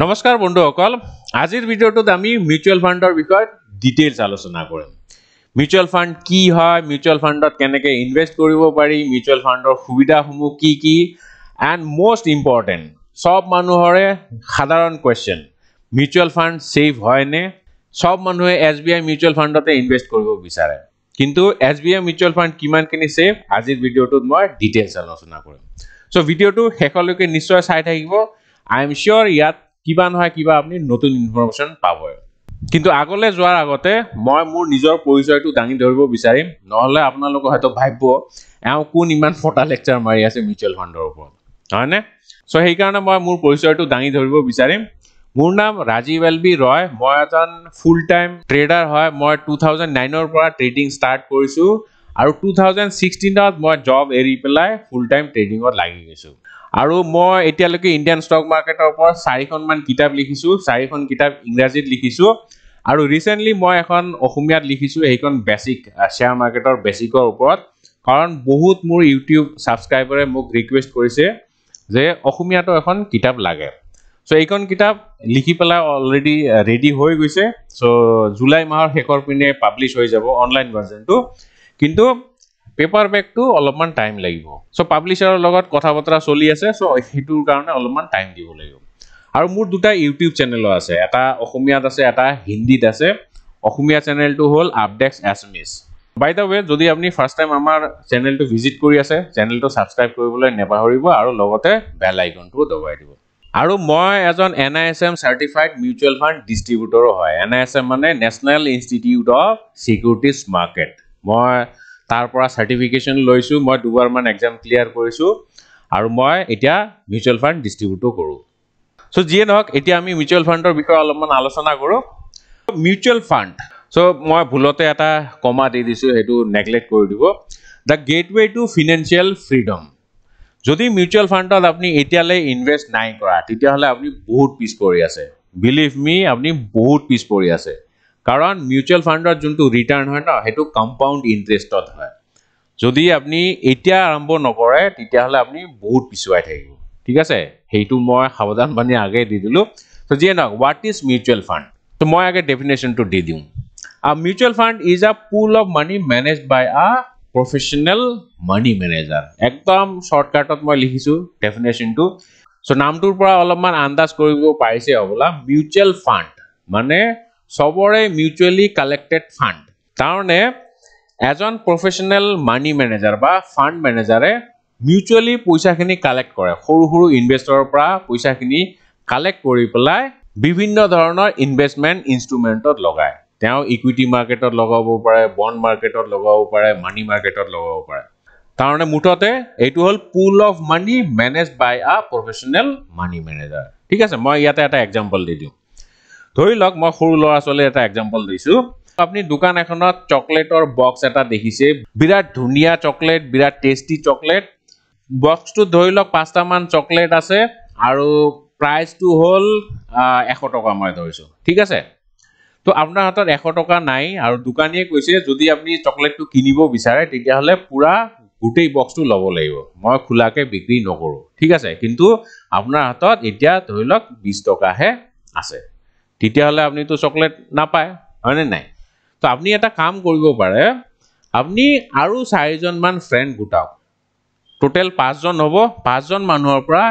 নমস্কাৰ বন্ধুসকল আজিৰ ভিডিঅ'টোত আমি মিউচুৱেল ফাণ্ডৰ বিষয়ত ডিটেইলছ আলোচনা কৰিম। মিউচুৱেল ফাণ্ড কি হয় মিউচুৱেল ফাণ্ডত কেনেকৈ ইনভেষ্ট কৰিব পাৰি মিউচুৱেল ফাণ্ডৰ সুবিধাসমূহ কি কি এণ্ড মষ্ট ইম্পৰ্টেণ্ট চব মানুহৰে সাধাৰণ কুৱেশ্যন মিউচুৱেল ফাণ্ড ছেফ হয়নে? চব মানুহে এছ বি আই মিউচুৱেল ফাণ্ডতে ইনভেষ্ট কৰিব বিচাৰে। কিন্তু S B I mutual fund কিমানখিনি ছেফ আজিৰ ভিডিঅ'টোত মই ডিটেইলছ আলোচনা কৰিম। চ' ভিডিঅ'টো শেষলৈকে নিশ্চয় চাই থাকিব। আই এম চিয়'ৰ ইয়াত কিবা নহয় কিবা আপুনি নতুন ইনফৰমেশ্যন পাবই। কিন্তু আগলৈ যোৱাৰ আগতে মই মোৰ নিজৰ পৰিচয়টো দাঙি ধৰিব বিচাৰিম। নহ'লে আপোনালোকে হয়তো ভাবিব এওঁ কোন ইমান ফটা লেকচাৰ মাৰি আছে মিউচুৱেল ফাণ্ডৰ ওপৰত। হয়নে? চ' সেইকাৰণে মই মোৰ পৰিচয়টো দাঙি ধৰিব বিচাৰিম। মোৰ নাম ৰাজীৱ এল বি ৰয়। মই এজন ফুল টাইম ট্ৰেডাৰ হয়। মই টু থাউজেণ্ড নাইনৰ পৰা ট্ৰেডিং ষ্টাৰ্ট কৰিছোঁ। আৰু টু থাউজেণ্ড ছিক্সটিনত মই জব এৰি পেলাই ফুল টাইম ট্ৰেডিঙত লাগি গৈছোঁ। আৰু মই এতিয়ালৈকে ইণ্ডিয়ান ষ্টক মাৰ্কেটৰ ওপৰত চাৰিখনমান কিতাপ লিখিছোঁ চাৰিখন কিতাপ ইংৰাজীত লিখিছোঁ আৰু ৰিচেণ্টলি মই এখন অসমীয়াত লিখিছোঁ সেইখন বেচিক শ্বেয়াৰ মাৰ্কেটৰ বেচিকৰ ওপৰত। কাৰণ বহুত মোৰ ইউটিউব ছাবস্ক্ৰাইবাৰে মোক ৰিকুৱেষ্ট কৰিছে যে অসমীয়াতো এখন কিতাপ লাগে। চ' এইখন কিতাপ লিখি পেলাই অলৰেডি ৰেডি হৈ গৈছে। চ' জুলাই মাহৰ শেষৰ পিনে পাব্লিছ হৈ যাব অনলাইন ভাৰ্জনটো কিন্তু পেপাৰ বেগটো অলপমান টাইম লাগিব। চ' পাব্লিচাৰৰ লগত কথা বতৰা চলি আছে চ' সেইটোৰ কাৰণে অলপমান টাইম দিব লাগিব। আৰু মোৰ দুটা ইউটিউব চেনেলো আছে। এটা অসমীয়াত আছে এটা হিন্দীত আছে। অসমীয়া চেনেলটো হ'ল আপডেক্স এছমিছ বাই দ্য ৱে যদি আপুনি ফাৰ্ষ্ট টাইম আমাৰ চেনেলটো ভিজিট কৰি আছে চেনেলটো ছাবস্ক্ৰাইব কৰিবলৈ নেপাহৰিব আৰু লগতে বেল আইকনটোও দবাই দিব। আৰু মই এজন N I S M certified mutual fund ডিষ্ট্ৰিবিউটৰো হয়। এন আই এছ এম মানে national institute of securities market মই তাৰ পৰা চাৰ্টিফিকেশ্যন লৈছোঁ মই দুবাৰমান এক্সাম ক্লিয়াৰ কৰিছোঁ আৰু মই এতিয়া মিউচুৱেল ফাণ্ড ডিষ্ট্ৰিবিউটো কৰোঁ। চ' যিয়ে নহওক এতিয়া আমি মিউচুৱেল ফাণ্ডৰ বিষয়ে অলপমান আলোচনা কৰোঁ। মিউচুৱেল ফাণ্ড চ' মই ভুলতে এটা কমা দি দিছোঁ সেইটো নেগলেক্ট কৰি দিব। The gateway to financial freedom যদি মিউচুৱেল ফাণ্ডত আপুনি এতিয়ালৈ ইনভেষ্ট নাই কৰা তেতিয়াহ'লে আপুনি বহুত পিছ পৰি আছে। বিলিভ মি আপুনি বহুত পিছ পৰি আছে। কাৰণ মিউচুৱেল ফাণ্ডত যোনটো ৰিটাৰ্ণ হয় ন সেইটো কম্পাউণ্ড ইণ্টাৰেষ্টত হয়। যদি আপুনি এতিয়া আৰম্ভ নকৰে তেতিয়াহ'লে আপুনি বহুত পিছুৱাই থাকিব। ঠিক আছে? সেইটো মই সাৱধান বাণী আগে দি দিলোঁ। ত' যিয়ে নহওক হোৱাট ইজ মিউচুৱেল ফাণ্ড ত' মই আগে ডেফিনেশ্যনটো দি দিওঁ। আ mutual fund is a pool of money manage বাই আ প্ৰফেশ্যনেল মানি মেনেজাৰ একদম শ্বৰ্টকাটত মই লিখিছোঁ ডেফিনেশ্যনটো চ' নামটোৰ পৰা অলপমান আন্দাজ কৰিব পাৰিছে হ'বলা। মিউচুৱেল ফাণ্ড মানে চবৰে মিউচুৱেলি কালেক্টেড ফাণ্ড কাৰণে এজন প্ৰফেশ্যনেল মানি মেনেজাৰ বা ফাণ্ড মেনেজাৰে মিউচুৱেলি পইচাখিনি কালেক্ট কৰে। সৰু সৰু ইনভেষ্টৰৰ পৰা পইচাখিনি কালেক্ট কৰি পেলাই বিভিন্ন ধৰণৰ ইনভেষ্টমেণ্ট ইনষ্ট্ৰুমেণ্টত লগায়। তেওঁ ইকুইটি মাৰ্কেটত লগাব পাৰে বণ্ড মাৰ্কেটত লগাব পাৰে মানি মাৰ্কেটত লগাব পাৰে। তাৰমানে মুঠতে এইটো হ'ল পুল অফ মানি মেনেজ বাই আ প্ৰফেশ্যনেল মানি মেনেজাৰ ঠিক আছে মই ইয়াতে এটা এক্সাম্পল দি দিওঁ। ধৰি লওক মই সৰু ল'ৰা ছোৱালীৰ এটা এক্সাম্পল দিছোঁ। আপুনি দোকান এখনত চকলেটৰ বক্স এটা দেখিছে। বিৰাট ধুনীয়া চকলেট বিৰাট টেষ্টি চকলেট। বক্সটোত ধৰি লওক পাঁচটামান চকলেট আছে আৰু প্ৰাইচটো হ'ল এশ টকা মই ধৰিছোঁ। ঠিক আছে? তো আপোনাৰ হাতত এশ টকা নাই আৰু দোকানীয়ে কৈছে যদি আপুনি চকলেটটো কিনিব বিচাৰে তেতিয়াহ'লে পূৰা গোটেই বক্সটো ল'ব লাগিব। মই খোলাকৈ বিক্ৰী নকৰোঁ। ঠিক আছে? কিন্তু আপোনাৰ হাতত এতিয়া ধৰি লওক বিছ টকাহে আছে। তেতিয়াহ'লে আপুনিতো চকলেট নাপায় হয়নে নাই? তো আপুনি এটা কাম কৰিব পাৰে আপুনি আৰু চাৰিজনমান ফ্ৰেণ্ড গোটাওক। টোটেল পাঁচজন হ'ব পাঁচজন মানুহৰ পৰা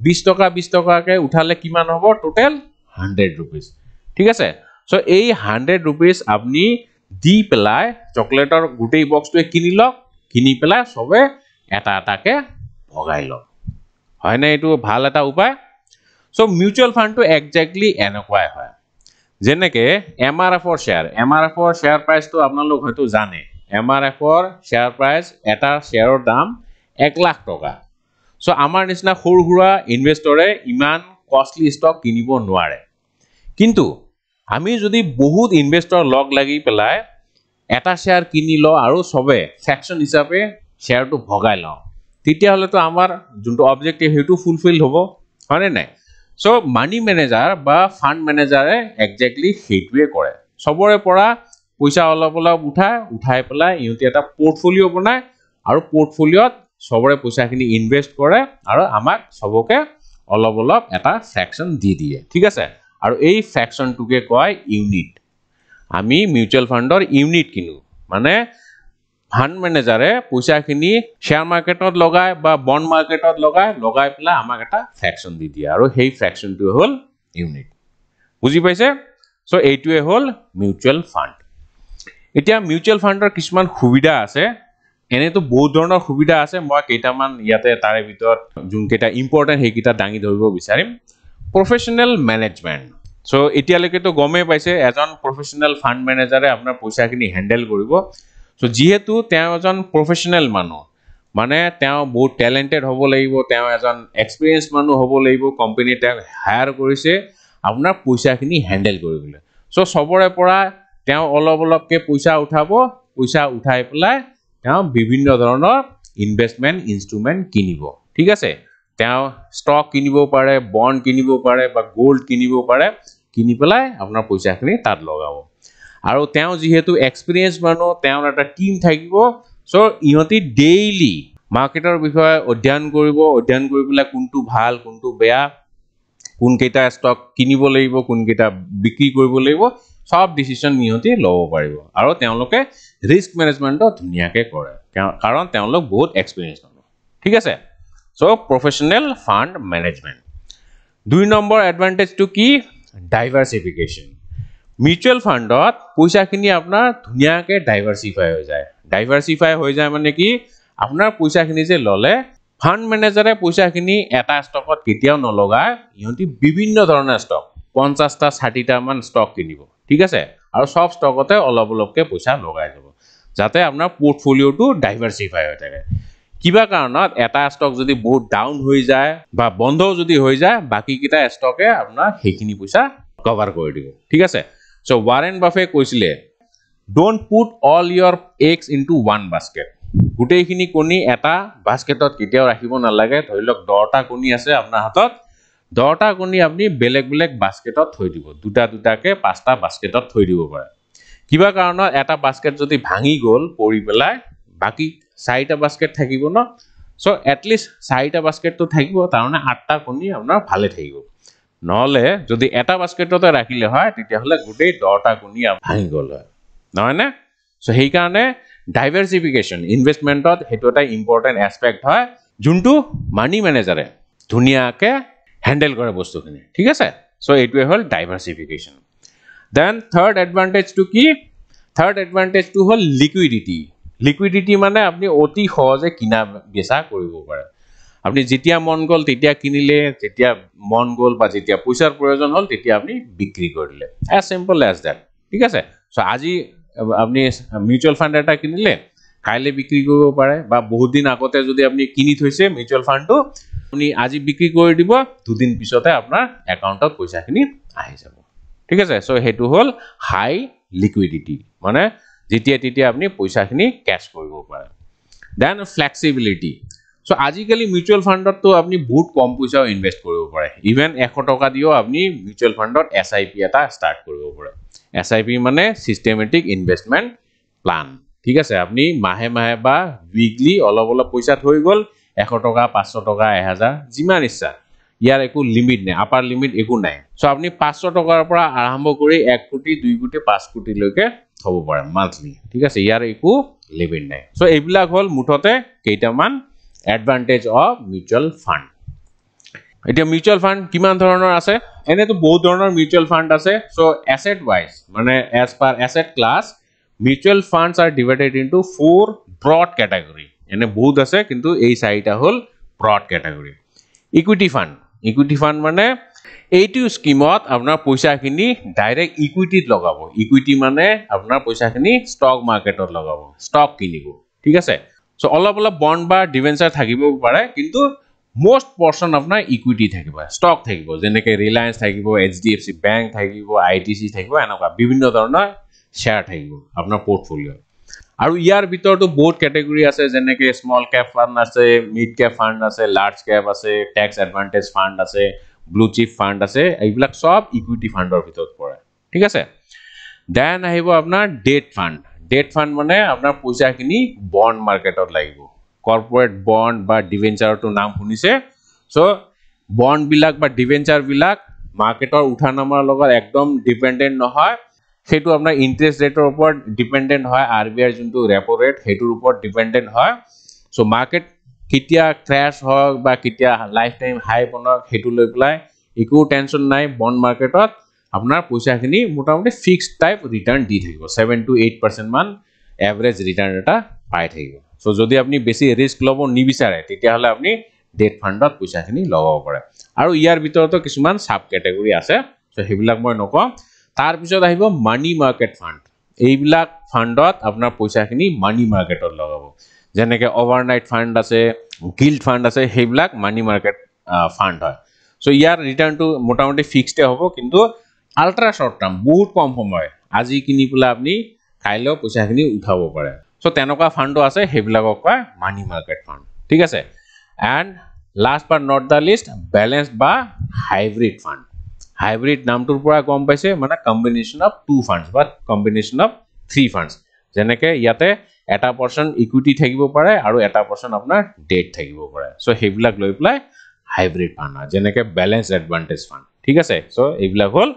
বিছ টকা বিছ টকাকৈ উঠালে কিমান হ'ব? টোটেল হাণ্ড্ৰেড ৰুপিজ ঠিক আছে? চ' এই হাণ্ড্ৰেড ৰুপিজ আপুনি দি পেলাই চকলেটৰ গোটেই বক্সটোৱে কিনি লওক কিনি পেলাই চবে এটা এটাকৈ ভগাই লওক। হয়নে? এইটো ভাল এটা উপায়। চ' মিউচুৱেল ফাণ্ডটো একজেক্টলি এনেকুৱাই হয়। যেনেকৈ এম আৰ এফৰ শ্বেয়াৰ এম আৰ এফৰ শ্বেয়াৰ প্ৰাইচটো আপোনালোক হয়তো জানে। এম আৰ এফৰ শ্বেয়াৰ প্ৰাইচ এটা শ্বেয়াৰৰ দাম এক লাখ টকা। চ' আমাৰ নিচিনা সৰু সুৰা ইনভেষ্টৰে ইমান কষ্টলি ষ্টক কিনিব নোৱাৰে। কিন্তু আমি যদি বহুত ইনভেষ্টৰ লগ লাগি পেলাই এটা শ্বেয়াৰ কিনি লওঁ আৰু চবে ফেকশ্যন হিচাপে শ্বেয়াৰটো ভগাই লওঁ তেতিয়াহ'লেতো আমাৰ যোনটো অবজেক্টিভ সেইটো ফুলফিল হ'ব হয়নে নাই? চ' মানি মেনেজাৰ বা ফাণ্ড মেনেজাৰে একজেক্টলি সেইটোৱে কৰে। চবৰে পৰা পইচা অলপ অলপ উঠাই উঠাই পেলাই ইহঁতে এটা পৰ্টফলিঅ' বনায় আৰু পৰ্টফলিঅ'ত চবৰে পইচাখিনি ইনভেষ্ট কৰে আৰু আমাক চবকে অলপ অলপ এটা ফ্ৰেকশ্যন দি দিয়ে। ঠিক আছে? আৰু এই ফ্ৰেকশ্যনটোকে কয় ইউনিট আমি মিউচুৱেল ফাণ্ডৰ ইউনিট কিনো। মানে ফাণ্ড মেনেজাৰে পইচাখিনি শ্বেয়াৰ মাৰ্কেটত লগায় বা বণ্ড মাৰ্কেটত লগায় লগাই পেলাই আমাক এটা ফ্ৰেকশ্যন দি দিয়ে। আৰু সেই ফ্ৰেকশ্যনটোৱে হ'ল ইউনিট বুজি পাইছে? চ' এইটোৱে হ'ল মিউচুৱেল ফাণ্ড এতিয়া মিউচুৱেল ফাণ্ডৰ কিছুমান সুবিধা আছে। এনেতো বহুত ধৰণৰ সুবিধা আছে। মই কেইটামান ইয়াতে তাৰে ভিতৰত যোনকেইটা ইম্পৰ্টেণ্ট সেইকেইটা দাঙি ধৰিব বিচাৰিম। প্ৰফেশ্যনেল মেনেজমেণ্ট চ' এতিয়ালৈকেতো গমেই পাইছে এজন প্ৰফেশ্যনেল ফাণ্ড মেনেজাৰে আপোনাৰ পইচাখিনি হেণ্ডেল কৰিব। চ' যিহেতু তেওঁ এজন প্ৰফেশ্যনেল মানুহ মানে তেওঁ বহুত টেলেণ্টেড হ'ব লাগিব তেওঁ এজন এক্সপিৰিয়েঞ্চ মানুহ হ'ব লাগিব কোম্পানীয়ে তেওঁক হায়াৰ কৰিছে আপোনাৰ পইচাখিনি হেণ্ডেল কৰিবলৈ। চ' চবৰে পৰা তেওঁ অলপ অলপকৈ পইচা উঠাব পইচা উঠাই পেলাই তেওঁ বিভিন্ন ধৰণৰ ইনভেষ্টমেণ্ট ইনষ্ট্ৰুমেণ্ট কিনিব। ঠিক আছে? তেওঁ ষ্টক কিনিব পাৰে বণ্ড কিনিব পাৰে বা গ'ল্ড কিনিব পাৰে কিনি পেলাই আপোনাৰ পইচাখিনি তাত লগাব। আৰু তেওঁ যিহেতু এক্সপিৰিয়েঞ্চ মানুহ তেওঁৰ এটা টীম থাকিব। চ' ইহঁতি ডেইলি মাৰ্কেটৰ বিষয়ে অধ্যয়ন কৰিব অধ্যয়ন কৰি পেলাই কোনটো ভাল কোনটো বেয়া কোনকেইটা ষ্টক কিনিব লাগিব কোনকেইটা বিক্ৰী কৰিব লাগিব চব ডিচিশ্যন ইহঁতি ল'ব পাৰিব। আৰু তেওঁলোকে ৰিস্ক মেনেজমেণ্টটো ধুনীয়াকৈ কৰে। কাৰণ তেওঁলোক বহুত এক্সপিৰিয়েঞ্চ মানুহ। ঠিক আছে? চ' প্ৰফেশ্যনেল ফাণ্ড মেনেজমেণ্ট দুই নম্বৰ এডভান্টেজটো কি? ডাইভাৰ্চিফিকেশ্যন মিউচুৱেল ফাণ্ডত পইচাখিনি আপোনাৰ ধুনীয়াকৈ ডাইভাৰ্চিফাই হৈ যায়। ডাইভাৰ্চিফাই হৈ যায় মানে কি? আপোনাৰ পইচাখিনি যে ল'লে ফাণ্ড মেনেজাৰে পইচাখিনি এটা ষ্টকত কেতিয়াও নলগায়। ইহঁতি বিভিন্ন ধৰণৰ ষ্টক পঞ্চাছটা ষাঠিটামান ষ্টক কিনিব। ঠিক আছে? আৰু চব ষ্টকতে অলপ অলপকৈ পইচা লগাই যাব। যাতে আপোনাৰ পৰ্টফলিঅ'টো ডাইভাৰ্চিফাই হৈ থাকে। কিবা কাৰণত এটা ষ্টক যদি বহুত ডাউন হৈ যায় বা বন্ধও যদি হৈ যায় বাকীকেইটা ষ্টকে আপোনাৰ সেইখিনি পইচা কভাৰ কৰি দিব। ঠিক আছে? চ' ৱাৰেন বাফে কৈছিলে put all your eggs into one basket গোটেইখিনি কণী এটা বাস্কেটত কেতিয়াও ৰাখিব নালাগে। ধৰি লওক দহটা কণী আছে আপোনাৰ হাতত দহটা কণী আপুনি বেলেগ বেলেগ বাস্কেটত থৈ দিব। দুটা দুটাকৈ পাঁচটা বাস্কেটত থৈ দিব পাৰে। কিবা কাৰণত এটা বাস্কেট যদি ভাঙি গ'ল পৰি পেলাই বাকী চাৰিটা বাস্কেট থাকিব ন? চ' এটলিষ্ট চাৰিটা বাস্কেটটো থাকিব তাৰমানে আঠটা কণী আপোনাৰ ভালে থাকিব। নহ'লে যদি এটা বাস্কেটতে ৰাখিলে হয় তেতিয়াহ'লে গোটেই দহটা কণী ভাঙি গ'ল হয়। নহয়নে চ' সেইকাৰণে ডাইভাৰ্চিফিকেশ্যন ইনভেষ্টমেণ্টত সেইটো এটা ইম্পৰ্টেণ্ট এছপেক্ট হয় যোনটো মানি মেনেজাৰে ধুনীয়াকৈ হেণ্ডেল কৰে বস্তুখিনি। ঠিক আছে? চ' এইটোৱে হ'ল ডাইভাৰ্চিফিকেশ্যন দেন থাৰ্ড এডভান্টেজটো কি? থাৰ্ড এডভান্টেজটো হ'ল লিকুইডিটি লিকুইডিটি মানে আপুনি অতি সহজে কিনা বেচা কৰিব পাৰে। আপুনি যেতিয়া মন গ'ল তেতিয়া কিনিলে যেতিয়া মন গ'ল বা যেতিয়া পইচাৰ প্ৰয়োজন হ'ল তেতিয়া আপুনি বিক্ৰী কৰিলে এজ চিম্পল এজ ডেট ঠিক আছে? চ' আজি আপুনি মিউচুৱেল ফাণ্ড এটা কিনিলে কাইলৈ বিক্ৰী কৰিব পাৰে বা বহুত দিন আগতে যদি আপুনি কিনি থৈছে মিউচুৱেল ফাণ্ডটো আপুনি আজি বিক্ৰী কৰি দিব দুদিন পিছতে আপোনাৰ একাউণ্টত পইচাখিনি আহি যাব। ঠিক আছে? চ' সেইটো হ'ল হাই লিকুইডিটি মানে যেতিয়া তেতিয়া আপুনি পইচাখিনি কেছ কৰিব পাৰে। দেন ফ্লেক্সিবিলিটি চ' আজিকালি মিউচুৱেল ফাণ্ডততো আপুনি বহুত কম পইচাও ইনভেষ্ট কৰিব পাৰে। ইভেন এশ টকা দিও আপুনি মিউচুৱেল ফাণ্ডত এছ আই পি এটা ষ্টাৰ্ট কৰিব পাৰে। এছ আই পি মানে ছিষ্টেমেটিক ইনভেষ্টমেণ্ট প্লান ঠিক আছে আপুনি মাহে মাহে বা উইকলি অলপ অলপ পইচা থৈ গ'ল এশ টকা পাঁচশ টকা এহেজাৰ যিমান ইচ্ছা। ইয়াৰ একো লিমিট নাই আপাৰ লিমিট একো নাই। চ' আপুনি পাঁচশ টকাৰ পৰা আৰম্ভ কৰি এক কোটি দুই কোটি পাঁচ কোটিলৈকে থ'ব পাৰে মান্থলি ঠিক আছে ইয়াৰ একো লিমিট নাই। চ' এইবিলাক হ'ল মুঠতে কেইটামান এডভান্টেজ অফ মিউচুৱেল ফাণ্ড এতিয়া মিউচুৱেল ফাণ্ড কিমান ধৰণৰ আছে? এনেতো বহুত ধৰণৰ মিউচুৱেল ফাণ্ড আছে। চ' এছেট ৱাইজ মানে as per asset class mutual funds are divided into four broad category এনে বহুত আছে কিন্তু এই চাৰিটা হ'ল broad category equity fund equity fund মানে এইটো স্কিমত আপোনাৰ পইচাখিনি ডাইৰেক্ট ইকুইটিত লগাব। ইকুইটি মানে আপোনাৰ পইচাখিনি ষ্টক মাৰ্কেটত লগাব। ষ্টক কিনিব। ঠিক আছে? চ' অলপ অলপ বণ্ড বা ডিভেঞ্চাৰ থাকিব পাৰে কিন্তু মষ্ট পৰ্চন আপোনাৰ ইকুইটি থাকিব ষ্টক থাকিব যেনেকৈ ৰিলায়েন্স থাকিব H D F C bank থাকিব আই টি চি থাকিব এনেকুৱা বিভিন্ন ধৰণৰ শ্বেয়াৰ থাকিব আপোনাৰ পৰ্টফলিঅ' আৰু ইয়াৰ ভিতৰতো বহুত কেটেগৰী আছে যেনেকৈ স্মল কেপ ফাণ্ড আছে মিড কেপ ফাণ্ড আছে লাৰ্জ কেপ আছে টেক্স এডভান্টেজ ফাণ্ড আছে ব্লু চিপ ফাণ্ড আছে এইবিলাক চব ইকুইটি ফাণ্ডৰ ভিতৰত পৰে। ঠিক আছে? দেন আহিব আপোনাৰ ডেট ফাণ্ড ডেট ফাণ্ড মানে আপোনাৰ পইচাখিনি বণ্ড মাৰ্কেটত লাগিব। কৰ্পৰেট বণ্ড বা ডিভেঞ্চাৰটো নাম শুনিছে? চ' বণ্ডবিলাক বা ডিভেঞ্চাৰবিলাক মাৰ্কেটৰ উঠা নমাৰ লগত একদম ডিপেণ্ডেণ্ট নহয়। সেইটো আপোনাৰ ইণ্টাৰেষ্ট ৰেটৰ ওপৰত ডিপেণ্ডেণ্ট হয় আৰ বি আইৰ যোনটো ৰেপো ৰেট সেইটোৰ ওপৰত ডিপেণ্ডেণ্ট হয়। চ' মাৰ্কেট কেতিয়া ক্ৰেছ হওক বা কেতিয়া লাইফ টাইম হাই বনক সেইটো লৈ পেলাই একো টেনশ্যন নাই বণ্ড মাৰ্কেটত আপোনাৰ পইচাখিনি মোটামুটি ফিক্সড টাইপ ৰিটাৰ্ণ দি থাকিব। ছেভেন টু এইট পাৰ্চেণ্ট মান এভাৰেজ ৰিটাৰ্ণ এটা পাই থাকিব। চ' যদি আপুনি বেছি ৰিস্ক ল'ব নিবিচাৰে তেতিয়াহ'লে আপুনি ডেট ফাণ্ডত পইচাখিনি লগাব পাৰে। আৰু ইয়াৰ ভিতৰতো কিছুমান ছাব কেটেগৰী আছে। চ' সেইবিলাক মই নকওঁ। তাৰপিছত আহিব মানি মাৰ্কেট ফাণ্ড এইবিলাক ফাণ্ডত আপোনাৰ পইচাখিনি মানি মাৰ্কেটত লগাব। যেনেকৈ অভাৰনাইট ফাণ্ড আছে গিল্ড ফাণ্ড আছে সেইবিলাক মানি মাৰ্কেট ফাণ্ড হয়। চ' ইয়াৰ ৰিটাৰ্ণটো মোটামুটি ফিক্সডে হ'ব। কিন্তু আল্ট্ৰা শ্বৰ্ট টাৰ্ম বহুত কম সময়। আজি কিনি পেলাই আপুনি কাইলৈও পইচাখিনি উঠাব পাৰে। চ' তেনেকুৱা ফাণ্ডো আছে সেইবিলাকক কয় মানি মাৰ্কেট ফাণ্ড ঠিক আছে? And last but not the least balance বা হাইব্ৰিড ফাণ্ড হাইব্ৰিড নামটোৰ পৰা গম পাইছে মানে কম্বিনেশ্যন অফ টু ফাণ্ডছ বা কম্বিনেশ্যন অফ থ্ৰী ফাণ্ডছ যেনেকৈ ইয়াতে এটা পাৰ্চেণ্ট ইকুইটি থাকিব পাৰে আৰু এটা পাৰ্চেণ্ট আপোনাৰ ডেট থাকিব পাৰে। চ' সেইবিলাক লৈ পেলাই হাইব্ৰিড ফাণ্ড হয় যেনেকৈ বেলেঞ্চ এডভান্টেজ ফাণ্ড ঠিক আছে? চ' এইবিলাক হ'ল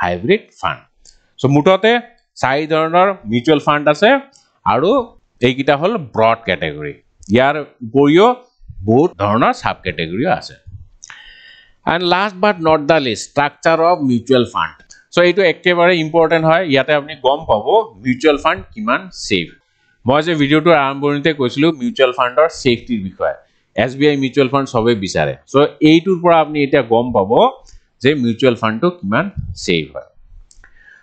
হাইব্ৰিড ফাণ্ড চ' মুঠতে চাৰি ধৰণৰ মিউচুৱেল ফাণ্ড আছে আৰু এইকেইটা হ'ল ব্ৰড কেটেগৰী ইয়াৰ উপৰিও বহুত ধৰণৰ চাব কেটেগৰীও আছে। And last but not the least structure of mutual fund so' এইটো একেবাৰে ইম্পৰ্টেণ্ট হয়। ইয়াতে আপুনি গম পাব মিউচুৱেল ফাণ্ড কিমান ছেফ মই যে ভিডিঅ'টোৰ আৰম্ভণিতে কৈছিলোঁ মিউচুৱেল ফাণ্ডৰ ছেফটিৰ বিষয়ে। S B I mutual fund চবেই বিচাৰে। চ' এইটোৰ পৰা আপুনি এতিয়া গম পাব যে মিউচুৱেল ফাণ্ডটো কিমান ছেফ হয়।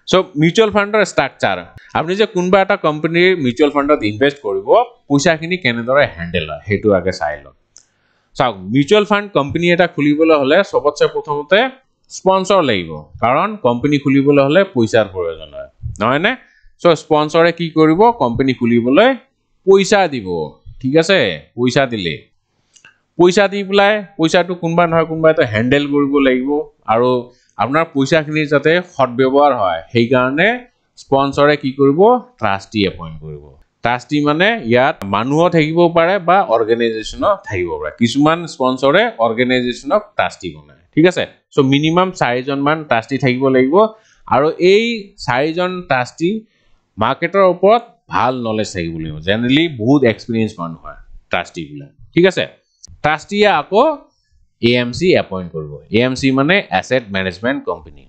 চ' মিউচুৱেল ফাণ্ডৰ ষ্ট্ৰাকচাৰ আপুনি যে কোনোবা এটা কোম্পানীৰ মিউচুৱেল ফাণ্ডত ইনভেষ্ট কৰিব পইচাখিনি কেনেদৰে হেণ্ডেল হয় সেইটো আগে চাই লওক। চাওক মিউচুৱেল ফাণ্ড কোম্পানী এটা খুলিবলৈ হ'লে চবতছে প্ৰথমতে স্পনচৰ লাগিব। কাৰণ কোম্পানী খুলিবলৈ হ'লে পইচাৰ প্ৰয়োজন হয়। নহয়নে? চ' স্পনচৰে কি কৰিব? কোম্পানী খুলিবলৈ পইচা দিব। ঠিক আছে? পইচা দিলে। পইচা দি পেলাই পইচাটো কোনোবা নহয় কোনোবাইতো হেণ্ডেল কৰিব লাগিব আৰু আপোনাৰ পইচাখিনি যাতে সদব্যৱহাৰ হয়। সেইকাৰণে স্পনচৰে কি কৰিব? ট্ৰাষ্টি এপইণ্ট কৰিব। ট্ৰাষ্টি মানে ইয়াত মানুহো থাকিব পাৰে বা অৰ্গেনাইজেশ্যনো থাকিব পাৰে। কিছুমান স্পনচৰে অৰ্গেনাইজেশ্যনক ট্ৰাষ্টি বনায়। ঠিক আছে? চ' মিনিমাম চাৰিজনমান ট্ৰাষ্টি থাকিব লাগিব আৰু এই চাৰিজন ট্ৰাষ্টি মাৰ্কেটৰ ওপৰত ভাল নলেজ থাকিব লাগিব। জেনেৰেলি বহুত এক্সপিৰিয়েঞ্চ মানুহ হয় ট্ৰাষ্টিবিলাক ঠিক আছে? ট্ৰাষ্টিয়ে আকৌ এ এম চি এপইণ্ট কৰিব এ এম চি মানে এছেট মেনেজমেণ্ট কোম্পানী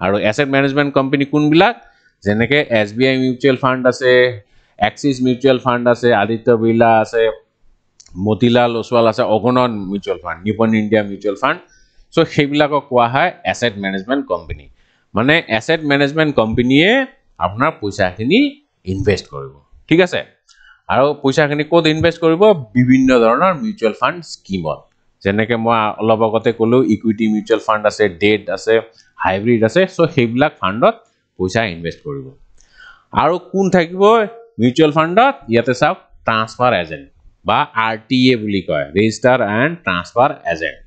আৰু এছেট মেনেজমেণ্ট কোম্পানী কোনবিলাক? যেনেকৈ S B I mutual fund আছে এক্সিছ মিউচুৱেল ফাণ্ড আছে আদিত্য বিৰলা আছে মতিলাল ওচৱাল আছে অগণন mutual fund Nippon India mutual fund so' সেইবিলাকক কোৱা হয় এছেট মেনেজমেণ্ট কোম্পানী মানে এছেট মেনেজমেণ্ট কোম্পানীয়ে আপোনাৰ পইচাখিনি ইনভেষ্ট কৰিব। ঠিক আছে? আৰু পইচাখিনি ক'ত ইনভেষ্ট কৰিব? বিভিন্ন ধৰণৰ মিউচুৱেল ফাণ্ড স্কীমত যেনেকৈ মই অলপ আগতে ক'লোঁ ইকুইটি মিউচুৱেল ফাণ্ড আছে ডেট আছে হাইব্ৰিড আছে চ' সেইবিলাক ফাণ্ডত পইচা ইনভেষ্ট কৰিব। আৰু কোন থাকিব? মিউচুৱেল ফাণ্ডত ইয়াতে চাওক ট্ৰান্সফাৰ এজেণ্ট বা আৰ টি এ বুলি কয় ৰেজিষ্টাৰ এণ্ড ট্ৰান্সফাৰ এজেণ্ট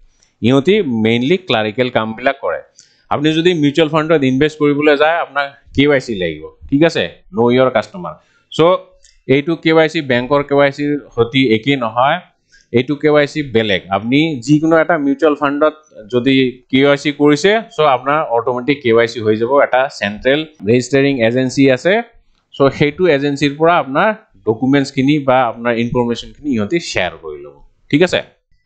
ইহঁতি মেইনলি ক্লাৰিকেল কামবিলাক কৰে। আপুনি যদি মিউচুৱেল ফাণ্ডত ইনভেষ্ট কৰিবলৈ যায় আপোনাক কে ৱাই চি লাগিব। ঠিক আছে? ন' ইয়ৰ কাষ্টমাৰ চ' এইটো কে ৱাই চি বেংকৰ কে ৱাই চিৰ সৈতে একেই নহয় এইটো কে ৱাই চি বেলেগ। আপুনি যিকোনো এটা মিউচুৱেল ফাণ্ডত যদি কে ৱাই চি কৰিছে চ' আপোনাৰ অট'মেটিক কে ৱাই চি হৈ যাব। এটা চেণ্ট্ৰেল ৰেজিষ্টাৰিং এজেঞ্চি আছে চ' সেইটো এজেঞ্চিৰ পৰা আপোনাৰ ডকুমেণ্টছখিনি বা আপোনাৰ ইনফৰমেশ্যনখিনি ইহঁতি শ্বেয়াৰ কৰি ল'ব। ঠিক আছে?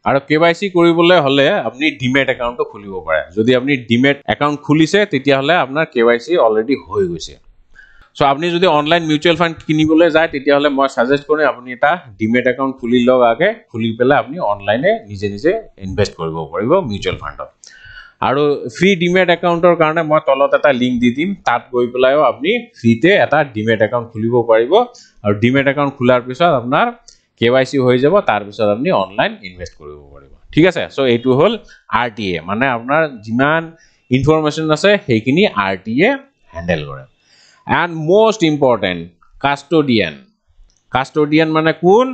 আৰু কে ৱাই চি কৰিবলৈ হ'লে আপুনি ডিমেট একাউণ্টটো খুলিব পাৰে। যদি আপুনি ডিমেট একাউণ্ট খুলিছে তেতিয়াহ'লে আপোনাৰ কে ৱাই চি অলৰেডি হৈ গৈছে। চ' আপুনি যদি অনলাইন মিউচুৱেল ফাণ্ড কিনিবলৈ যায় তেতিয়াহ'লে মই ছাজেষ্ট কৰিম আপুনি এটা ডিমেট একাউণ্ট খুলি লওক আগে খুলি পেলাই আপুনি অনলাইনে নিজে নিজে ইনভেষ্ট কৰিব পাৰিব মিউচুৱেল ফাণ্ডত আৰু ফ্ৰী ডিমেট একাউণ্টৰ কাৰণে মই তলত এটা লিংক দি দিম তাত গৈ পেলাইও আপুনি ফ্ৰীতে এটা ডিমেট একাউণ্ট খুলিব পাৰিব। আৰু ডিমেট একাউণ্ট খোলাৰ পিছত আপোনাৰ কে ৱাই চি হৈ যাব তাৰপিছত আপুনি অনলাইন ইনভেষ্ট কৰিব পাৰিব। ঠিক আছে? চ' এইটো হ'ল আৰ টি এ মানে আপোনাৰ যিমান ইনফৰমেশ্যন আছে সেইখিনি আৰ টি এ হেণ্ডেল কৰে। And most important custodian custodian মানে কোন?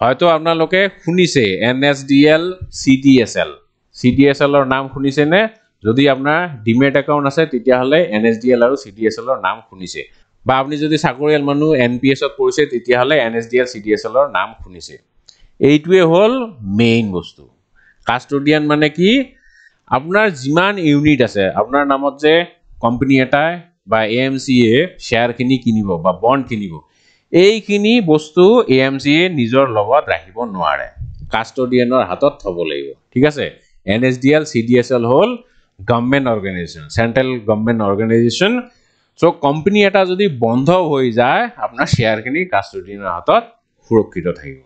হয়তো আপোনালোকে শুনিছে N S D L C D S L C D S এলৰ নাম শুনিছেনে যদি আপোনাৰ ডিমেট একাউণ্ট আছে, তেতিয়াহ'লে এন এছ ডি এল আৰু চি ডি এছ এলৰ নাম শুনিছে। বা আপুনি যদি চাকৰিয়াল মানুহ এন পি এছত পৰিছে, তেতিয়াহ'লে N S D L C D S এলৰ নাম শুনিছে। এইটোৱে হ'ল মেইন বস্তু। কাষ্টডিয়ান মানে কি? আপোনাৰ যিমান ইউনিট আছে, আপোনাৰ নামত যে কোম্পানী এটাই বা এ এম চি এ শ্বেয়াৰখিনি কিনিব বা বণ্ড কিনিব এইখিনি বস্তু এ এম চি এ নিজৰ লগত ৰাখিব নোৱাৰে। কাষ্টডিয়ানৰ হাতত থ'ব লাগিব। ঠিক আছে? N S D L C D S L হ'ল government organisation central government organisation so' company এটা যদি বন্ধ হৈ যায় আপোনাৰ শ্বেয়াৰখিনি কাষ্টডিয়ানৰ হাতত সুৰক্ষিত থাকিব।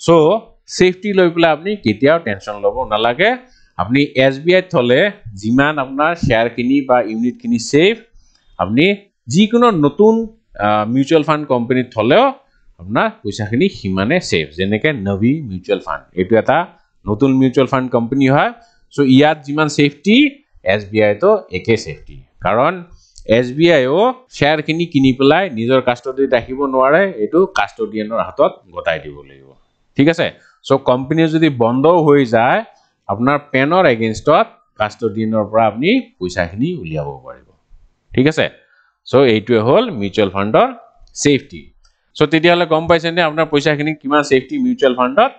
চ' ছেফটি লৈ পেলাই আপুনি কেতিয়াও টেনশ্যন ল'ব নালাগে। আপুনি এছ বি আইত থ'লে যিমান আপোনাৰ শ্বেয়াৰখিনি বা ইউনিটখিনি ছেফ আপুনি যিকোনো নতুন মিউচুৱেল ফাণ্ড কোম্পানীত থ'লেও আপোনাৰ পইচাখিনি সিমানে ছেফ যেনেকৈ নভি মিউচুৱেল ফাণ্ড এইটো এটা নতুন মিউচুৱেল ফাণ্ড কোম্পানী হয়। চ' ইয়াত যিমান ছেফটি এছ বি আইতো একে ছেফটি কাৰণ এছ বি আইও শ্বেয়াৰখিনি কিনি পেলাই নিজৰ কাষ্টডিত ৰাখিব নোৱাৰে এইটো কাষ্টডিয়ানৰ হাতত গতাই দিব লাগিব। ঠিক আছে? চ' কোম্পানী যদি বন্ধও হৈ যায় আপোনাৰ পেনৰ এগেইনষ্টত কাষ্টডিয়ানৰ পৰা আপুনি পইচাখিনি উলিয়াব পাৰিব। ঠিক আছে? চ' এইটোৱে হ'ল মিউচুৱেল ফাণ্ডৰ ছেফটি চ' তেতিয়াহ'লে গম পাইছেনে আপোনাৰ পইচাখিনি কিমান ছেফটি মিউচুৱেল ফাণ্ডত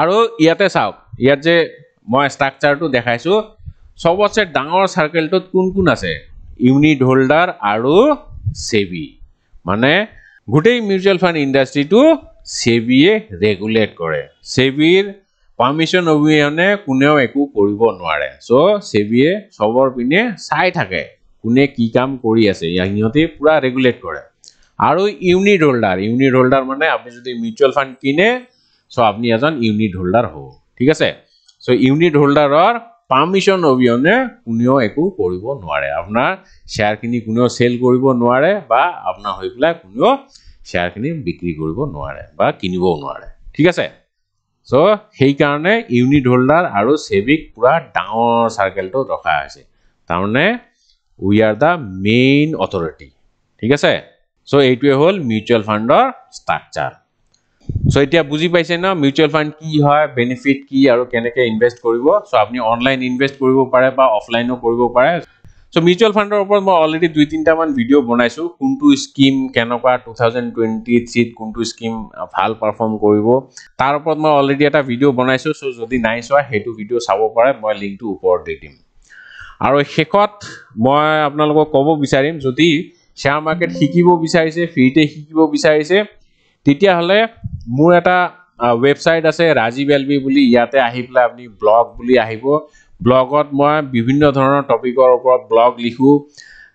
আৰু ইয়াতে চাওক ইয়াত যে মই ষ্ট্ৰাকচাৰটো দেখাইছোঁ চবতছে ডাঙৰ চাৰ্কেলটোত কোন কোন আছে? ইউনিট হোল্ডাৰ আৰু চেবি মানে গোটেই মিউচুৱেল ফাণ্ড ইণ্ডাষ্ট্ৰিটো চেবিয়ে ৰেগুলেট কৰে। চেবিৰ পাৰ্মিশ্যন অবিহনে কোনেও একো কৰিব নোৱাৰে। চ' চেবিয়ে চবৰ পিনে চাই থাকে কোনে কি কাম কৰি আছে। সিহঁতে পূৰা ৰেগুলেট কৰে। আৰু ইউনিট হোল্ডাৰ ইউনিট হোল্ডাৰ মানে আপুনি যদি মিউচুৱেল ফাণ্ড কিনে চ' আপুনি এজন ইউনিট হোল্ডাৰ হ'ব। ঠিক আছে? চ' ইউনিট হোল্ডাৰৰ পাৰ্মিশ্যন অবিহনে কোনেও একো কৰিব নোৱাৰে। আপোনাৰ শ্বেয়াৰখিনি কোনেও চেল কৰিব নোৱাৰে বা আপোনাৰ হৈ পেলাই কোনেও শ্বেয়াৰখিনি বিক্ৰী কৰিব নোৱাৰে বা কিনিবও নোৱাৰে। ঠিক আছে? চ' সেইকাৰণে ইউনিট হোল্ডাৰ আৰু চেভিক পূৰা ডাঙৰ চাৰ্কেলটোত ৰখা হৈছে। তাৰমানে we are the main authority ঠিক আছে? চ' এইটোৱে হ'ল মিউচুৱেল ফাণ্ডৰ ষ্ট্ৰাকচাৰ চ' এতিয়া বুজি পাইছে ন মিউচুৱেল ফাণ্ড কি হয় বেনিফিট কি আৰু কেনেকৈ ইনভেষ্ট কৰিব? চ' আপুনি অনলাইন ইনভেষ্ট কৰিব পাৰে বা অফলাইনো কৰিব পাৰে। চ' মিউচুৱেল ফাণ্ডৰ ওপৰত মই অলৰেডি দুই তিনিটামান ভিডিঅ' বনাইছোঁ। কোনটো স্কিম কেনেকুৱা টু থাউজেণ্ড টুৱেণ্টি থ্ৰীত কোনটো স্কিম ভাল পাৰফৰ্ম কৰিব। তাৰ ওপৰত মই অলৰেডি এটা ভিডিঅ' বনাইছোঁ। চ' যদি নাই চোৱা সেইটো ভিডিঅ' চাব পাৰে। মই লিংকটো ওপৰত দি দিম। আৰু শেষত মই আপোনালোকক ক'ব বিচাৰিম যদি শ্বেয়াৰ মাৰ্কেট শিকিব বিচাৰিছে ফ্ৰীতে শিকিব বিচাৰিছে তেতিয়াহ'লে মোৰ এটা ৱেবছাইট আছে ৰাজীৱ এল বি বুলি। ইয়াতে আহি পেলাই আপুনি ব্লগ বুলি আহিব। ব্লগত মই বিভিন্ন ধৰণৰ টপিকৰ ওপৰত ব্লগ লিখোঁ।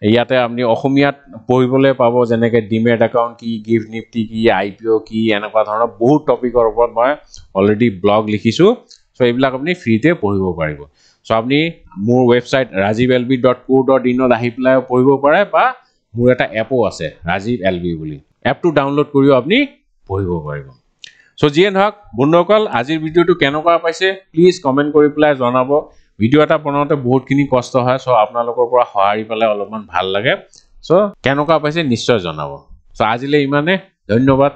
ইয়াতে আপুনি অসমীয়াত পঢ়িবলৈ পাব যেনেকৈ ডিমেট একাউণ্ট কি গিফ্ট নিফটি কি আই পি অ' কি এনেকুৱা ধৰণৰ বহুত টপিকৰ ওপৰত মই অলৰেডি ব্লগ লিখিছোঁ। চ' এইবিলাক আপুনি ফ্ৰীতে পঢ়িব পাৰিব। চ' আপুনি মোৰ website Rajib L B dot co dot ইনত আহি পেলাই পঢ়িব পাৰে বা মোৰ এটা এপো আছে ৰাজীৱ এল বি বুলি। এপটো ডাউনলোড কৰিও আপুনি পঢ়িব পাৰিব। চ' যিয়ে নহওক বন্ধুসকল আজিৰ ভিডিঅ'টো কেনেকুৱা পাইছে প্লিজ কমেণ্ট কৰি পেলাই জনাব। ভিডিঅ' এটা বনাওঁতে বহুতখিনি কষ্ট হয় চ' আপোনালোকৰ পৰা সঁহাৰি পালে অলপমান ভাল লাগে। চ' কেনেকুৱা পাইছে নিশ্চয় জনাব। চ' আজিলৈ ইমানে ধন্যবাদ।